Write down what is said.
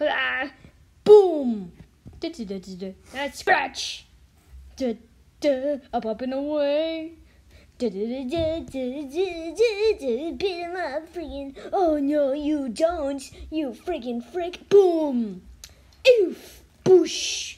Ah, boom. Ah, scratch. Up, up and away. Beat him up, freaking. Oh no, you don't. You freaking freak. Boom. Oof. Boosh.